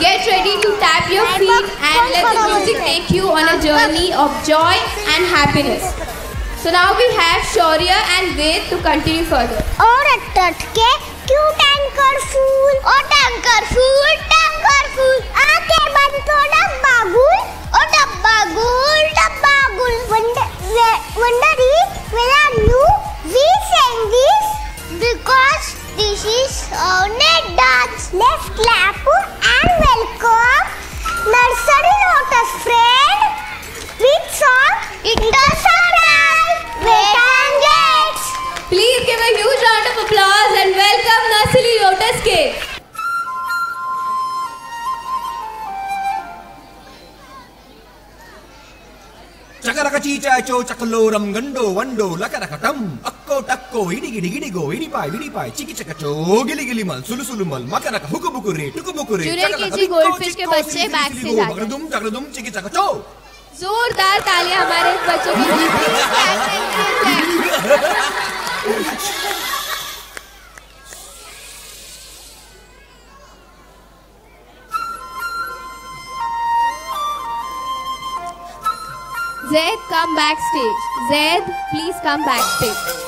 Get ready to tap your feet and let the music take you on a journey of joy and happiness. So now we have Shaurya and Ved to continue further. और ಚಕರಕಚೀಚಾಚೋ ಚಕಲೋರಂ ಗಂಡೋ ವಂಡೋ ಲಕರಕಟಂ ಅಕ್ಕೋ ಟಕ್ಕೋ ಇಡಿಗಿಡಿ ಗಿಡಿಗೋ ಇಡಿಪಾಯ್ ವಿಡಿಪಾಯ್ ಚಿಕಿ ಚಕಚೋ ಗಿಲಿ ಗಿಲಿ ಮಲ್ ಸುಲು ಸುಲು ಮಲ್ ಮಕರಕ ಹುಕು ಬುಕು ರೇ ಟುಕು ಬುಕು ರೇ चुड़ैल जोरदार तालियाँ हमारे बच्चों की Zed, come backstage. Zed, please come backstage.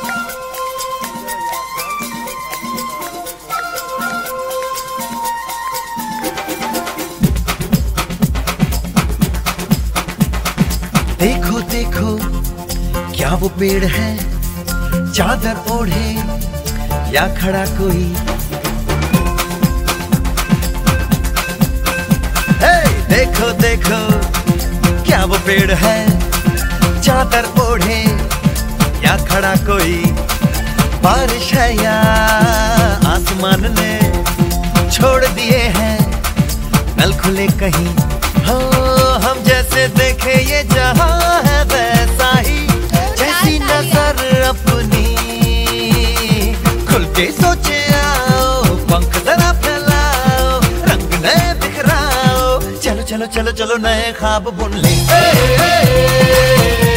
देखो देखो क्या वो पेड़ है चादर ओढ़े या खड़ा कोई हे देखो देखो क्या वो पेड़ है चादर ओढ़े या खड़ा कोई बारिश है या आसमान ने छोड़ दिए हैं नल खुले कहीं। हो हम जैसे देखे ये जहाँ है वैसा ही जैसी नज़र अपनी। खुल के सोचे आओ पंख जरा फैलाओ रंग नए बिखराओ। चलो चलो चलो चलो नए ख्वाब बुन ले। सापा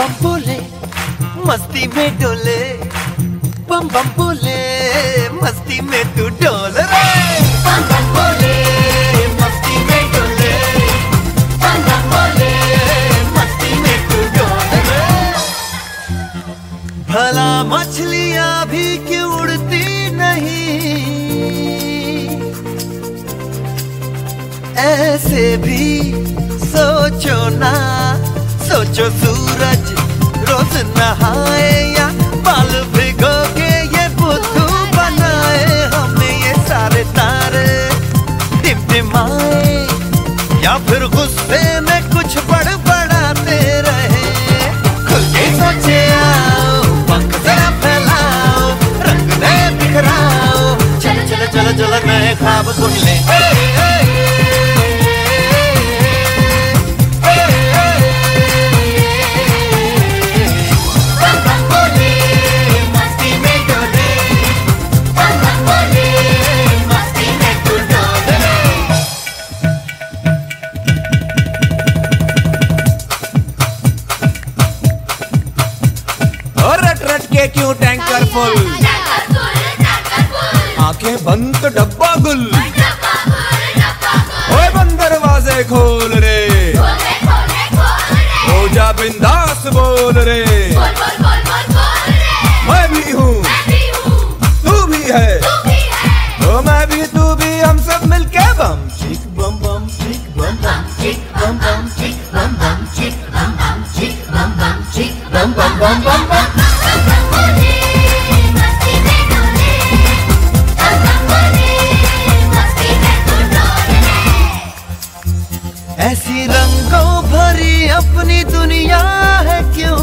बम बोले, मस्ती में डोले। बम बम बोले, मस्ती में तू डोल रे। बम बम बोले, मस्ती में डोले। मस्ती में तू डोल भला मछलियाँ भी क्यों उड़ती नहीं? ऐसे भी सोचो सूरज, रोज नहाए या बाल भिगो के ये बुद्धू बनाए हमें ये सारे तारे। टिमटिमाए या फिर गुस्से में कुछ बड़बड़ाते रहे। खुल के सोचे आओ, पंख जरा फैलाओ, रंग नए बिखराओ। चलो चलो चलो चलो, नए ख्वाब सुन ले। रट क्यों टैंकर फुल आँखें बंद तो डब्बा गुल ओए बंद दरवाजे खोल रे हो जा बिंदास बोल रे मैं भी हूँ तू भी है ओ मैं भी तू भी हम सब मिलके बम चिक बम बम चिक बम बम चिक बम बम चिक बम बम चिक बम बम चिक बम बम चिक बम बम बम बम बम ऐसी रंगों भरी अपनी दुनिया है क्यों?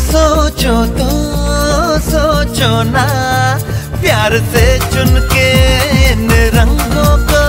सोचो तो सोचो ना, प्यार से चुन के इन रंगों को